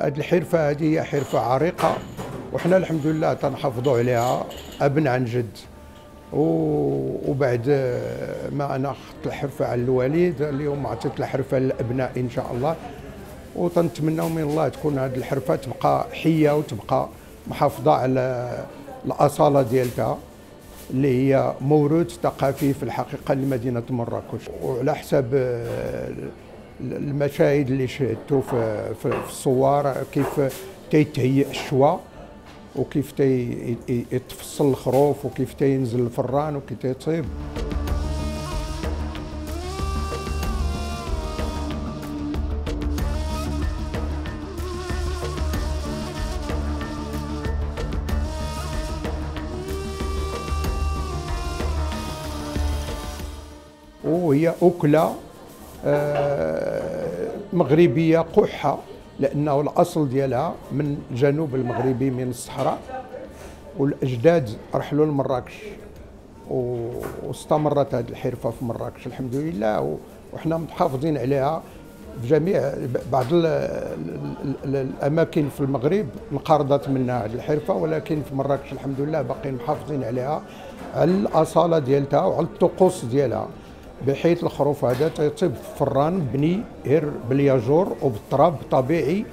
هذه الحرفة هذه هي حرفة عريقة وحنا الحمد لله تنحافظوا عليها ابن عن جد. وبعد ما أنا اخذت الحرفة على الوالد اليوم عطيت الحرفة للأبناء إن شاء الله. وتنتمنوا من الله تكون هذه الحرفة تبقى حية وتبقى محافظة على الأصالة ديالتها اللي هي موروث ثقافي في الحقيقة لمدينة مراكش. وعلى حساب المشاهد اللي شهدتوا في, في, الصور كيف تيتهيئ الشوا وكيف تيتفصل الخروف وكيف تينزل الفران وكيف تيطيب وهي أكلة آه، مغربية قحة لأنه الأصل ديالها من الجنوب المغربي من الصحراء والأجداد رحلوا لمراكش واستمرت هذه الحرفة في مراكش الحمد لله وحنا متحافظين عليها في جميع بعض الأماكن في المغرب انقرضت منها هذه الحرفة ولكن في مراكش الحمد لله باقيين محافظين عليها على الأصالة ديالتها وعلى الطقوس ديالها. بحيث الخروف هذا تيطيب فران بني غير بالياجور وبالتراب طبيعي.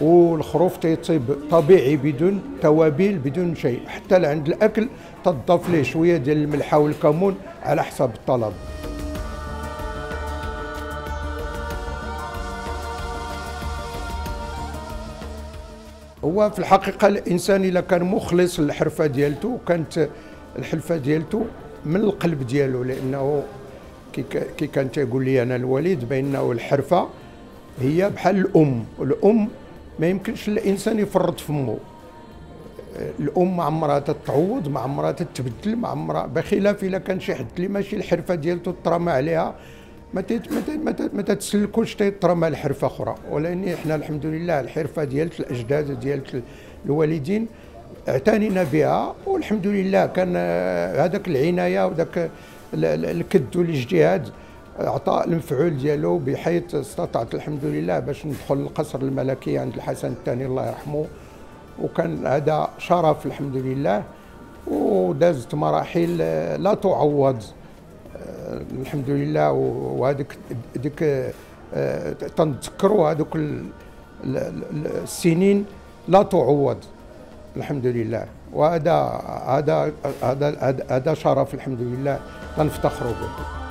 والخروف تيطيب طبيعي بدون توابل بدون شيء. حتى عند الأكل تضاف ليه شوية ديال الملحة والكمون على حسب الطلب. هو في الحقيقة الإنسان اذا كان مخلص للحرفة ديالته كانت الحرفة ديالته من القلب ديالو لأنه كي كان تيقول لي أنا الوالد بأنه الحرفة هي بحال الأم. الأم ما يمكنش الإنسان يفرط فمه. الأم ما عمرها تتعوض ما عمرها تتبدل ما عمرها بخلاف إلا كان شي حد اللي ماشي الحرفة ديالته ترمى عليها. ما ما تتسلكوش تيترمى الحرفه أخرى. ولان إحنا الحمد لله الحرفة ديالت الأجداد ديالت الوالدين اعتنينا بها. والحمد لله كان هذاك العناية وذاك الكد والاجتهاد اعطى المفعول ديالو بحيث استطعت الحمد لله باش ندخل القصر الملكي عند الحسن الثاني الله يرحمه. وكان هذا شرف الحمد لله ودازت مراحل لا تعوض آه، الحمد لله وهذيك ديك آه، تنتذكروا هذوك السنين لا تعوض. الحمد لله وهذا هذا هذا هذا شرف الحمد لله غنفتخروا به.